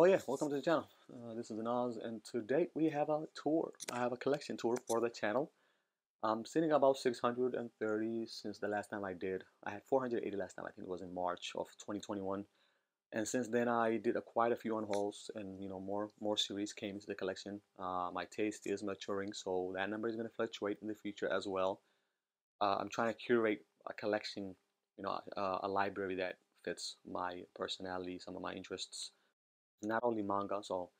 Oh yeah, welcome to the channel. Uh, this is Naz, and today we have a tour. I have a collection tour for the channel. I'm sitting about 630 since the last time I did. I had 480 last time. I think it was in March of 2021. And since then, I did a, quite a few unhauls, and you know more more series came into the collection. Uh, my taste is maturing, so that number is going to fluctuate in the future as well. Uh, I'm trying to curate a collection, you know, uh, a library that fits my personality, some of my interests not only manga, so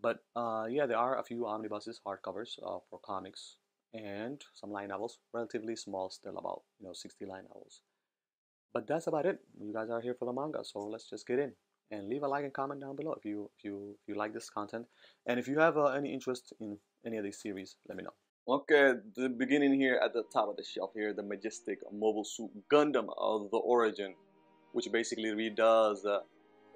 but uh, yeah, there are a few omnibuses, hardcovers uh, for comics, and some light novels, relatively small, still about you know 60 light novels. But that's about it. You guys are here for the manga, so let's just get in and leave a like and comment down below if you if you if you like this content, and if you have uh, any interest in any of these series, let me know. Okay, the beginning here at the top of the shelf here, the majestic Mobile Suit Gundam of the Origin, which basically redoes uh,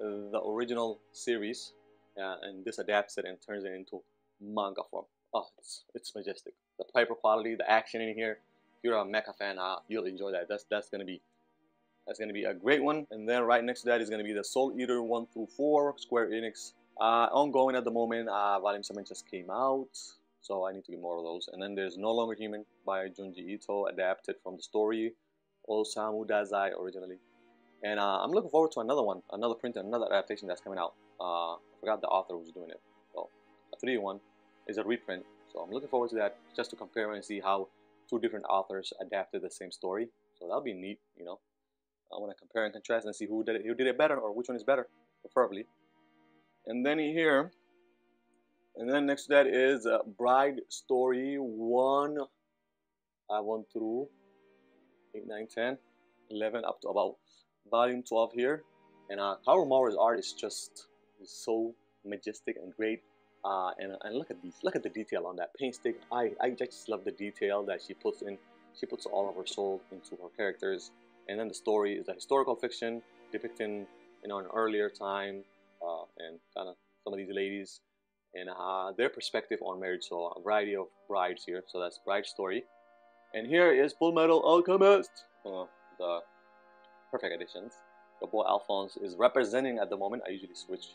the original series uh, and this adapts it and turns it into manga form. Oh, it's it's majestic. The paper quality, the action in here. If you're a mecha fan, uh, you'll enjoy that. That's that's gonna be that's gonna be a great one. And then right next to that is gonna be the Soul Eater one through four, Square Enix. Uh, ongoing at the moment. Uh, Volume seven just came out, so I need to get more of those. And then there's No Longer Human by Junji Ito, adapted from the story Osamu Dazai originally. And uh, I'm looking forward to another one, another print, another adaptation that's coming out. Uh, I forgot the author who's doing it. So a 3-1 is a reprint. So I'm looking forward to that just to compare and see how two different authors adapted the same story. So that'll be neat, you know. I want to compare and contrast and see who did it, who did it better or which one is better, preferably. And then here, and then next to that is uh, Bride Story 1, uh, 1 through 8, 9, 10, 11, up to about volume 12 here. And uh, Kaoru Mori's art is just so majestic and great. Uh, and, and look at these, look at the detail on that painstaking. I, I just love the detail that she puts in. She puts all of her soul into her characters. And then the story is a historical fiction depicting, you know, an earlier time uh, and kind of some of these ladies and uh, their perspective on marriage. So a variety of brides here. So that's bride story. And here is Full Metal Alchemist, uh, the perfect additions. The boy Alphonse is representing at the moment. I usually switch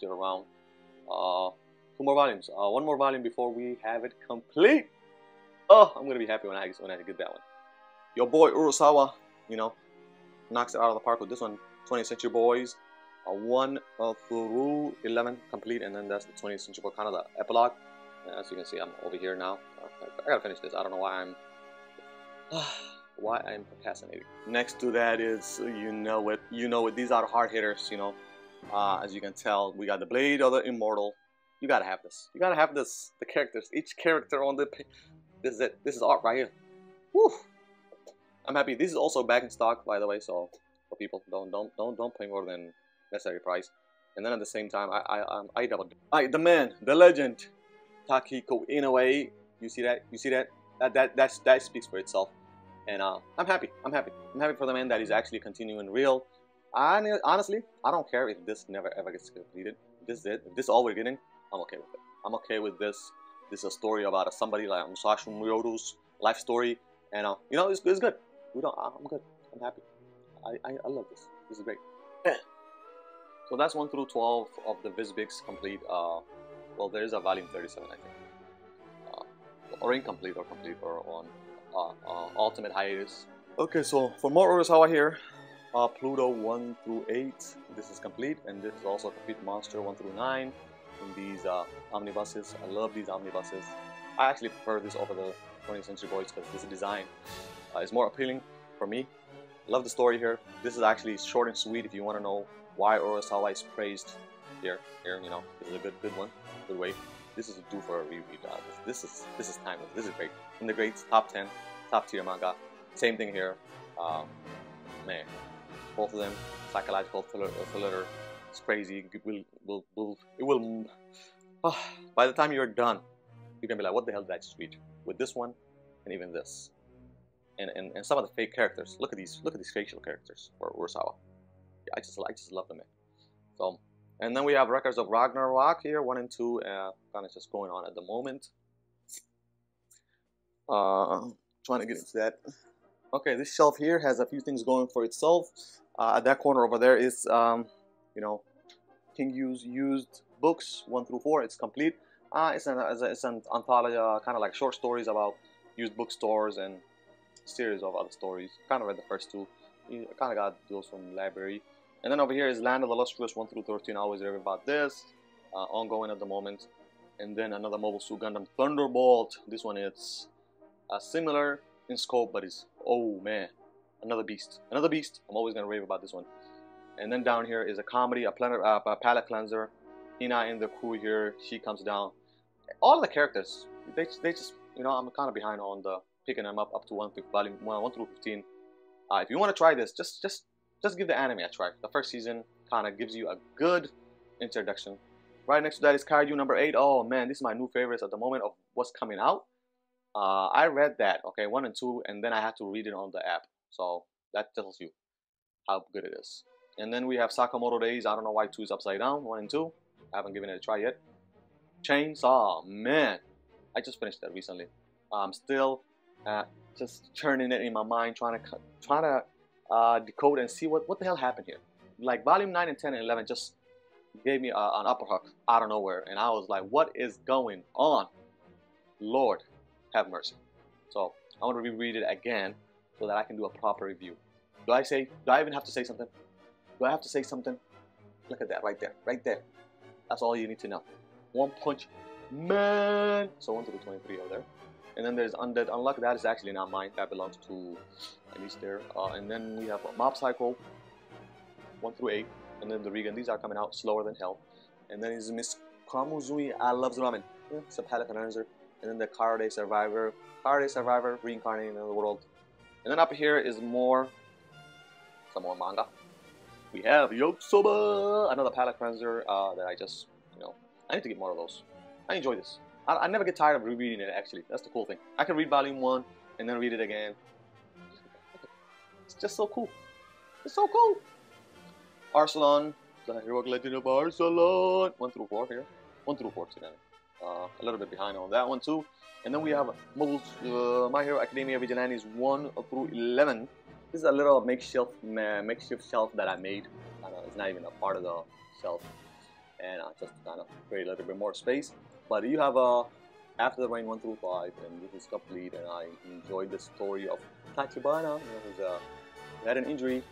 it around. Uh, two more volumes. Uh, one more volume before we have it complete. Oh, I'm gonna be happy when I when I get that one. Your boy Urasawa, you know, knocks it out of the park with this one. 20th Century Boys, uh, one through 11 complete, and then that's the 20th Century Boy kind of the epilogue. As you can see, I'm over here now. I gotta finish this. I don't know why I'm. why I'm procrastinating. Next to that is, you know it, you know it, these are hard hitters, you know. Uh, as you can tell, we got the Blade of the Immortal. You gotta have this. You gotta have this. The characters, each character on the, this is it. This is art right here. Woo! I'm happy. This is also back in stock, by the way. So for people, don't don't don't don't pay more than necessary price. And then at the same time, I I um, I doubled. I the man, the legend, Takehiko Inoue. You see that? You see that? That that that's, that speaks for itself and uh, I'm happy. I'm happy. I'm happy for the man that is actually continuing real. I honestly, I don't care if this never ever gets completed. This is it. If this is all we're getting, I'm okay with it. I'm okay with this. This is a story about somebody like Musashi Murio's life story, and uh, you know, it's, it's good. We don't. I'm good. I'm happy. I, I, I love this. This is great. so that's one through twelve of the VIZBIGs complete. Uh, well, there is a volume 37, I think, uh, or incomplete, or complete, or on uh, uh, ultimate hiatus. Okay, so for more Urasawa here, uh, Pluto 1 through 8, this is complete, and this is also complete Monster 1 through 9 in these uh, omnibuses. I love these omnibuses. I actually prefer this over the 20th Century Boys because this design uh, is more appealing for me. Love the story here. This is actually short and sweet if you want to know why Urasawa is praised here. Here, you know, this is a good, good one, good way. This is due for a reread. Uh, this, this is this is timeless. This is great. In the greats, top 10 top tier manga. Same thing here. Um, man, both of them psychological thriller. thriller it's crazy. It will, will, will, it will. Oh, by the time you're done, you're gonna be like, "What the hell did I just read?" With this one, and even this, and, and and some of the fake characters. Look at these. Look at these facial characters for Urasawa. Yeah, I just I just love them. Man. So, and then we have records of Ragnarok here, one and two, uh, kind of just going on at the moment. Uh, trying to get into that. Okay, this shelf here has a few things going for itself. Uh, at that corner over there is, um, you know, Kingyo's used books one through four. It's complete. Uh, it's an it's an anthology, uh, kind of like short stories about used bookstores and series of other stories. Kind of read the first two. I kind of got those from library. And then over here is Land of the Lustrous 1 through 13. I always hear about this. Uh, ongoing at the moment. And then another Mobile Suit Gundam Thunderbolt. This one is uh, similar in scope, but it's, oh man, another beast. Another beast. I'm always to rave about this one. And then down here is a comedy, a, planet, uh, a palette cleanser. Hina in the crew here, she comes down. All the characters, they, they just, you know, I'm kind of behind on the picking them up up to 1 through, volume 1, 1 through 15. Uh, if you want to try this, just just just give the anime a try. The first season kind of gives you a good introduction. Right next to that is Kaiju number 8. Oh man, this is my new favorites at the moment of what's coming out. Uh, I read that, okay, 1 and 2, and then I had to read it on the app. So that tells you how good it is. And then we have Sakamoto Days. I don't know why 2 is upside down, 1 and 2. I haven't given it a try yet. Chainsaw, man. I just finished that recently. I'm still uh, just churning it in my mind, trying to trying to uh, decode and see what, what the hell happened here. Like volume 9 and 10 and 11 just gave me a, an uppercut out of nowhere. And I was like, what is going on? Lord, have mercy. So I want to reread it again so that I can do a proper review. Do I say, do I even have to say something? Do I have to say something? Look at that right there, right there. That's all you need to know. One punch, man. So 1 to the 23 over there. And then there's Undead Unluck. That is actually not mine. That belongs to at least there. Uh, and then we have a Mob Psycho 1 through 8. And then the Reigen. These are coming out slower than hell. And then is Miss Koizumi. I loves ramen. Yeah, And then the Karate Survivor. Karate Survivor reincarnating in the world. And then up here is more, some more manga. We have Yotsuba, another palate cleanser uh, that I just, you know, I need to get more of those. I enjoy this. I, I never get tired of rereading it, actually. That's the cool thing. I can read volume one and then read it again. It's just so cool. It's so cool. Arslan, the heroic legend of Arslan. One through four here. One through four today. Uh, a little bit behind on that one too. And then we have uh, My Hero Academia Vigilantes 1 through 11. This is a little makeshift makeshift shelf that I made. Uh, it's not even a part of the shelf. And uh, just kind of create a little bit more space. But you have a After the Rain 1 through 5, and this is complete, and I enjoyed the story of Tachibana, you know, who's uh, had an injury,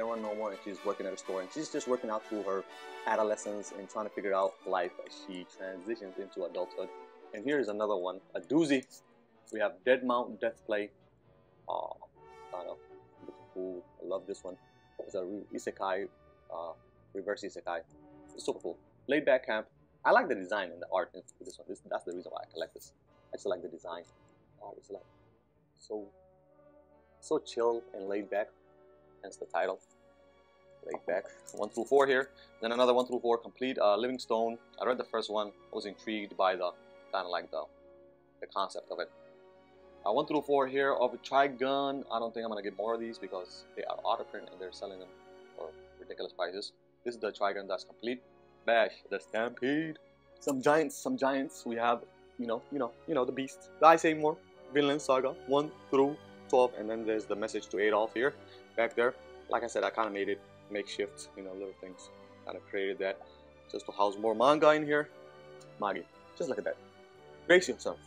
run no more, and she's working at a store, and she's just working out through her adolescence and trying to figure out life as she transitions into adulthood. And here is another one, a doozy. We have Dead Mount Death Play. Oh, kind of cool. I love this one. It's a isekai, uh, reverse isekai. It's super cool. Laid back camp. I like the design and the art in this one. This, that's the reason why I collect this. I just like the design. Oh, it's like so so chill and laid back. Hence the title. Laid back. One through four here. Then another one through four complete. Uh, Livingstone. I read the first one. I was intrigued by the kind of like the the concept of it. Uh, one through four here of Trigun. I don't think I'm gonna get more of these because they are auto print and they're selling them for ridiculous prices. This is the Trigun that's complete. Vash, the Stampede. Some giants, some giants. We have, you know, you know, you know, the beast. I say more. Vinland Saga, 1 through 12, and then there's the message to Adolf here, back there. Like I said, I kind of made it makeshift, you know, little things. Kind of created that just to house more manga in here. Magi, just look at that. Brace yourself.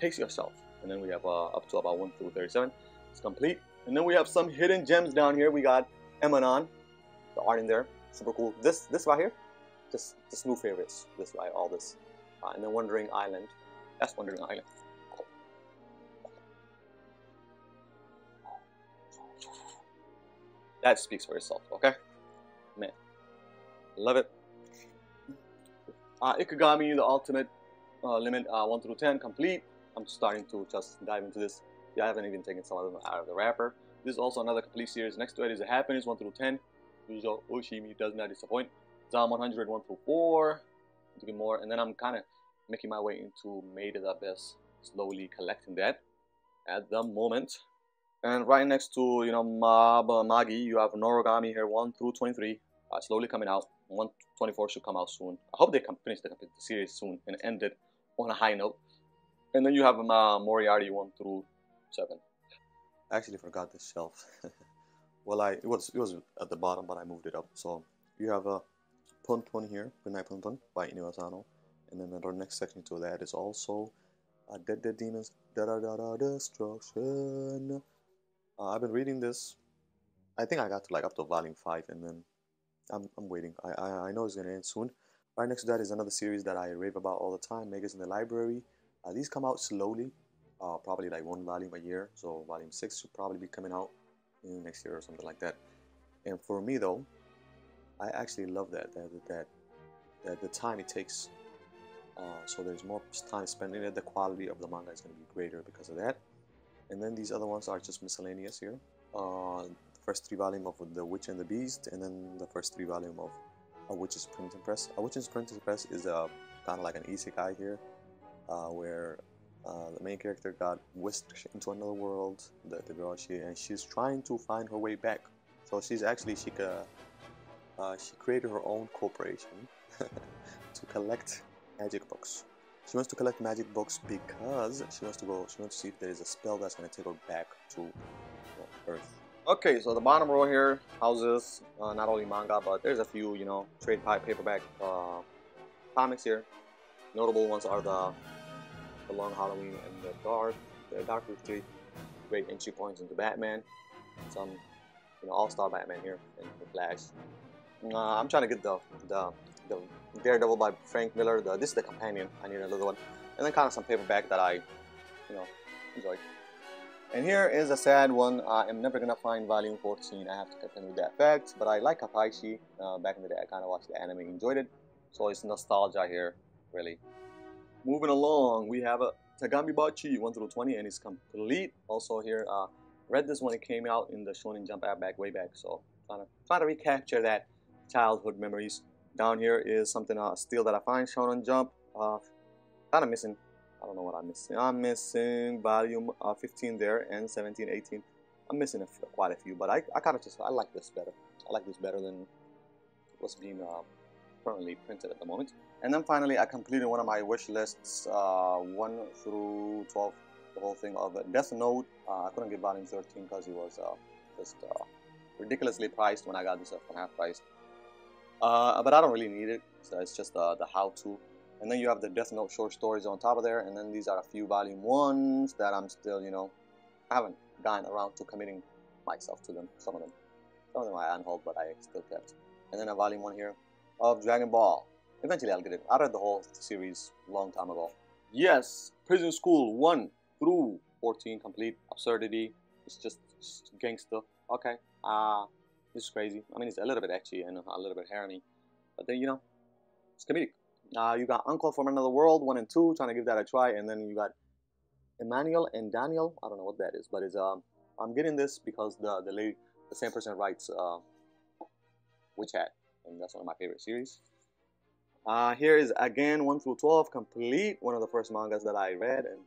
Pace yourself. And then we have uh, up to about 1 through 37. It's complete. And then we have some hidden gems down here. We got Emanon, the art in there. Super cool. This this right here, just just new favorites. This right, all this, uh, and then Wandering Island. That's Wandering Island. That speaks for itself. Okay, man, love it. Uh, Ikigami, the ultimate uh, limit uh, 1 through 10 complete. I'm starting to just dive into this. Yeah, I haven't even taken some of them out of the wrapper. This is also another complete series. Next to it is a Happiness 1 through 10. Usual Oshimi does not disappoint. Zom 100, 1 through 4, to get more, and then I'm kind of making my way into Made of the Abyss, slowly collecting that at the moment. And right next to, you know, Mob uh, Magi, you have Noragami here, 1 through 23, uh, slowly coming out. 124 should come out soon. I hope they can finish the, the series soon and end it on a high note. And then you have uh, Moriarty 1 through 7. I actually forgot this shelf. well, I it was it was at the bottom, but I moved it up. So you have a Pun Pun here, Good Night Pun Pun by Inio Asano. And then the next section to that is also uh, Dead Dead Demons, Da Da Da Da Destruction. Uh, I've been reading this. I think I got to like up to volume 5 and then I'm, I'm waiting. I, I, I know it's to end soon. Right next to that is another series that I rave about all the time, Magus in the Library. Uh, these come out slowly, uh, probably like one volume a year. So volume 6 should probably be coming out in next year or something like that. And for me though, I actually love that, that, that, that the time it takes uh, so there's more time spent in it. The quality of the manga is going to be greater because of that. And then these other ones are just miscellaneous here. Uh, the first three volume of The Witch and the Beast, and then the first three volume of A Witch's Printing Press. A Witch's Printing Press is a uh, kind of like an isekai here, uh, where uh, the main character got whisked into another world. The, the girl she and she's trying to find her way back. So she's actually she uh, she created her own corporation to collect magic books. She wants to collect magic books because she wants to go. She wants to see if there is a spell that's going to take her back to Earth. Okay, so the bottom row here houses uh, not only manga, but there's a few, you know, trade paperback uh, comics here. Notable ones are the the Long Halloween and the Dark, the Dark Retreat. Great entry points into Batman. Some, you know, all-star Batman here and the Flash. Uh, I'm trying to get the the the Daredevil by Frank Miller. The, this is the companion. I need another one. And then kind of some paperback that I, you know, enjoyed. And here is a sad one. I am never gonna find volume 14. I have to contend with that fact. But I like Kekkaishi. Uh, back in the day, I kind of watched the anime, enjoyed it. So it's nostalgia here, really. Moving along, we have a Tegami Bachi 1 through 20, and it's complete. Also here, uh, read this when it came out in the Shonen Jump app back way back. So trying to trying to recapture that childhood memories. Down here is something uh, still that I find Shonen Jump. Uh, kind of missing. I don't know what I'm missing. I'm missing volume uh, 15 there and 17, 18. I'm missing a, quite a few, but I, I kind of just I like this better. I like this better than what's being uh, currently printed at the moment. And then finally, I completed one of my wish lists, uh, 1 through 12, the whole thing of Death Note. Uh, I couldn't get volume 13 because it was uh, just uh, ridiculously priced when I got this at half price. Uh, but I don't really need it. So it's just uh, the how-to. And then you have the Death Note short stories on top of there. And then these are a few volume ones that I'm still, you know, I haven't gotten around to committing myself to them. Some of them. Some of them I unhold, but I still kept. And then a volume one here of Dragon Ball. Eventually I'll get it. I read the whole series long time ago. Yes, Prison School 1 through 14 complete. Absurdity. It's just, gangster. Okay. Uh, it's crazy. I mean, it's a little bit ecchi and a little bit haremy, but then you know, it's comedic. Uh, you got Uncle from Another World one and two, trying to give that a try, and then you got Emmanuel and Daniel. I don't know what that is, but it's um, I'm getting this because the the lady, the same person writes uh, Witch Hat, and that's one of my favorite series. Uh, here is again 1 through 12 complete one of the first mangas that I read and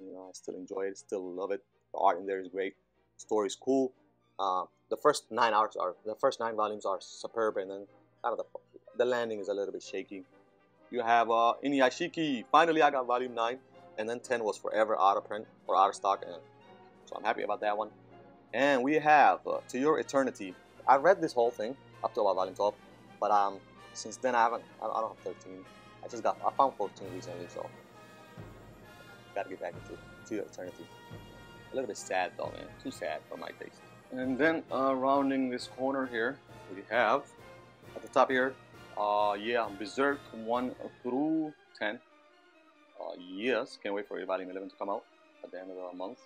you know I still enjoy it still love it the art in there is great story is cool uh, the first nine hours are the first nine volumes are superb, and then kind of the the landing is a little bit shaky. You have uh, Inuyashiki. Finally, I got volume nine, and then ten was forever out of print or out of stock, and so I'm happy about that one. And we have uh, To Your Eternity. I read this whole thing up to about volume 12, but um, since then I haven't. I don't have 13. I just got. I found 14 recently, so gotta get back into To Your Eternity. A little bit sad though, man. Too sad for my taste. And then uh, rounding this corner here, we have at the top here, uh, yeah, Berserk 1 through 10. Uh, yes, can't wait for volume 11 to come out at the end of the month.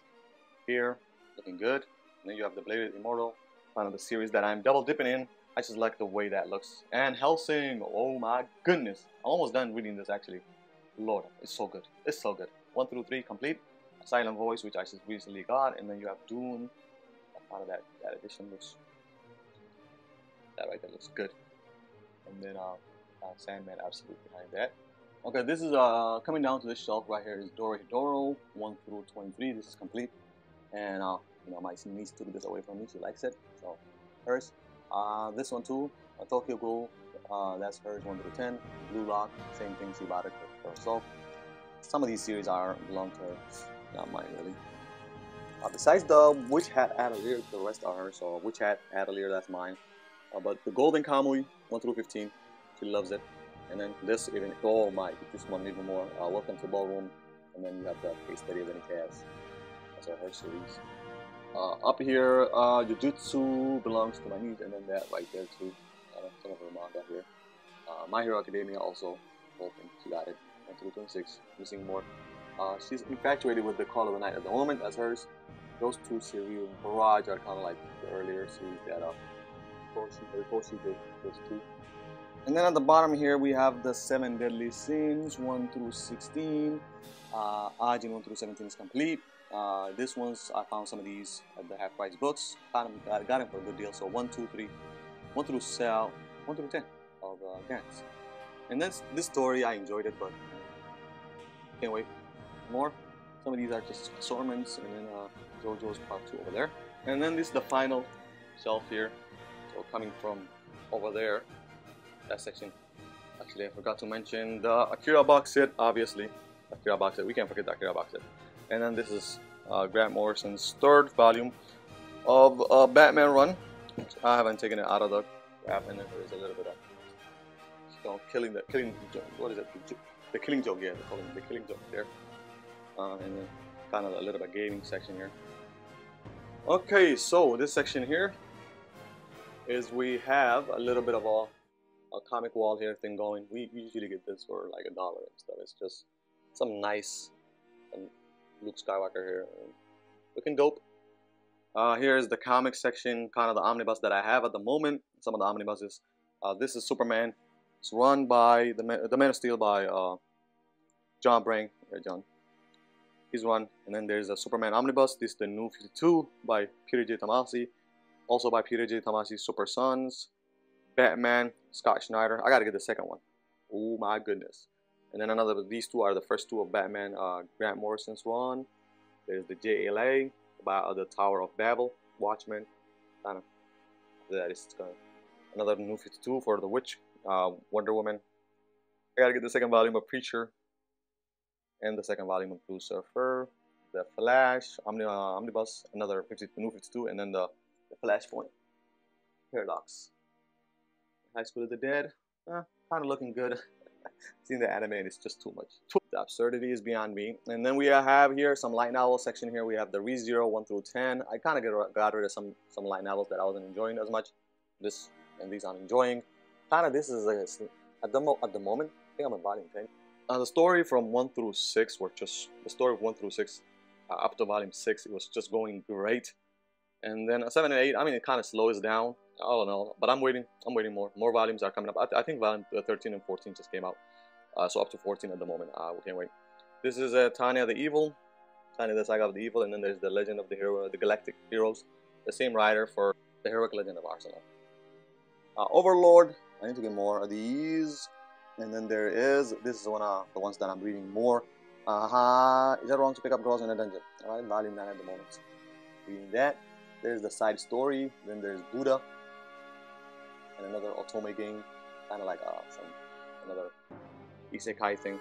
Here, looking good. And then you have the Bladed Immortal, one of the series that I'm double dipping in. I just like the way that looks. And Hellsing, oh my goodness. I'm almost done reading this actually. Lord, it's so good. It's so good. 1 through 3 complete. Silent Voice, which I just recently got. And then you have Dune, out of that, that edition looks that right there looks good. And then uh, uh, Sandman absolutely behind that. Okay, this is uh coming down to this shelf right here is Dorohedoro 1 through 23. This is complete. And uh, you know, my niece took this away from me. She likes it. So hers. Uh, this one too, Tokyo Ghoul. Uh, that's hers 1 through 10. Blue Lock, same thing. She bought it for herself. Some of these series are belong to her, not mine really. Uh, besides the Witch Hat Atelier, the rest are hers. So Witch Hat Atelier, that's mine. Uh, but the Golden Kamui, 1 through 15, She loves it. And then this even, oh my, this one even more. Uh, Welcome to Ballroom. And then you have the case study of any cast. That's all her series. Uh, up here, uh, Jujutsu belongs to my niece, and then that right there too. Uh, some of her manga here. Uh, my Hero Academia also, open. She got it. 26, missing more. Uh, she's infatuated with the Call of the Night at the moment. That's hers. Those two series, Barrage, are kind of like the earlier series that uh, before she, did those two. And then at the bottom here, we have the seven deadly sins, 1 through 16. Uh, Ajin 1 through 17 is complete. Uh, this one's, I found some of these at the half price books. Got them, got, got them for a good deal. So 1, 2, 3, 1 through 7, 1 through 10 of uh, Gantz. And then this story, I enjoyed it, but can't wait more. Some of these are just assortments, and then uh, JoJo's part 2 over there. And then this is the final shelf here. So coming from over there, that section. Actually, I forgot to mention the Akira box set, obviously. Akira box set, we can't forget the Akira box set. And then this is uh, Grant Morrison's third volume of uh, Batman Run. I haven't taken it out of the wrap, and there's a little bit of you killing the killing what is it the, the killing joke yeah they call it the killing joke there uh, then kind of a little bit gaming section here. Okay so this section here is we have a little bit of a, a comic wall here thing going. We usually get this for like a dollar and stuff. It's just some nice Luke Skywalker here. Looking dope. Uh, here's the comic section kind of the omnibus that I have at the moment. Some of the omnibuses. Uh, this is Superman. It's run by the Man, the Man of Steel by uh, John Byrne. Yeah, John. He's one. and then there's a Superman Omnibus. This is the New 52 by Peter J. Tomasi. Also by Peter J. Tomasi's Super Sons. Batman, Scott Snyder. I gotta get the second one. Oh my goodness. And then another, these two are the first two of Batman, uh, Grant Morrison's run. There's the JLA about the Tower of Babel, Watchmen. Kind of that is gonna another new 52 for the Witch uh, Wonder Woman. I gotta get the second volume of Preacher and the second volume of Blue Surfer, the Flash, Omni, uh, Omnibus, another 50, new 52, and then the, the Flashpoint. Paradox. High School of the Dead, eh, kind of looking good. Seeing the anime and it's just too much. The absurdity is beyond me. And then we have here some light novel section here. We have the ReZero 1 through 10. I kind of got rid of some, some light novels that I wasn't enjoying as much. This and these I'm enjoying kind of this is a, at the at the moment. I think I'm in volume ten. Uh, the story from one through six were just the story of one through six uh, up to volume six. It was just going great, and then uh, seven and eight. I mean, it kind of slows down. I don't know, but I'm waiting. I'm waiting more. More volumes are coming up. I, th I think volume uh, 13 and 14 just came out, uh, so up to 14 at the moment. Uh, we can't wait. This is uh, Tanya the Evil, Tanya the Saga of the Evil, and then there's the Legend of the Hero, the Galactic Heroes, the same writer for the Heroic Legend of Arslan. Uh, Overlord, I need to get more of these. And then there is, this is one of the ones that I'm reading more. Uh-huh. Is that wrong to pick up girls in a dungeon? Alright, volume 9 at the moment. Reading that. There's the side story. Then there's Buddha. And another otome game. Kind of like uh, some, another isekai thing.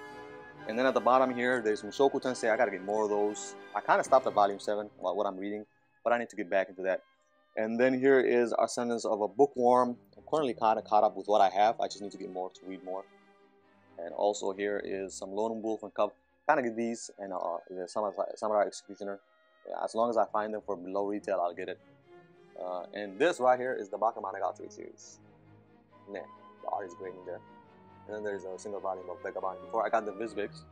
And then at the bottom here, there's Mushoku Tensei. I gotta get more of those. I kind of stopped at volume 7, well, what I'm reading. But I need to get back into that. And then here is Ascendance of a Bookworm. I'm currently kind of caught up with what I have. I just need to get more to read more. And also here is some Lone Wolf and Cub. Kind of these and uh, the Samurai, Samurai Executioner. As long as I find them for below retail, I'll get it. Uh, and this right here is the Bakemonogatari series. Man, the art is great in there. And then there's a single volume of Vagabond before I got the VIZBIGs.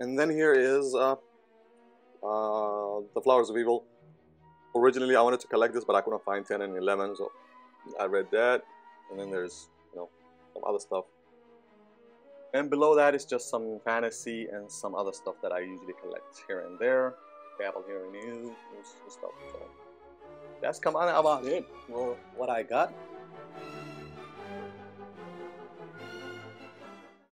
And then here is uh, uh, the Flowers of Evil originally I wanted to collect this, but I couldn't find 10 and 11, so I read that. And then there's, you know, some other stuff. And below that is just some fantasy and some other stuff that I usually collect here and there. Babble here and new stuff. So that's come on about it. Well, what I got.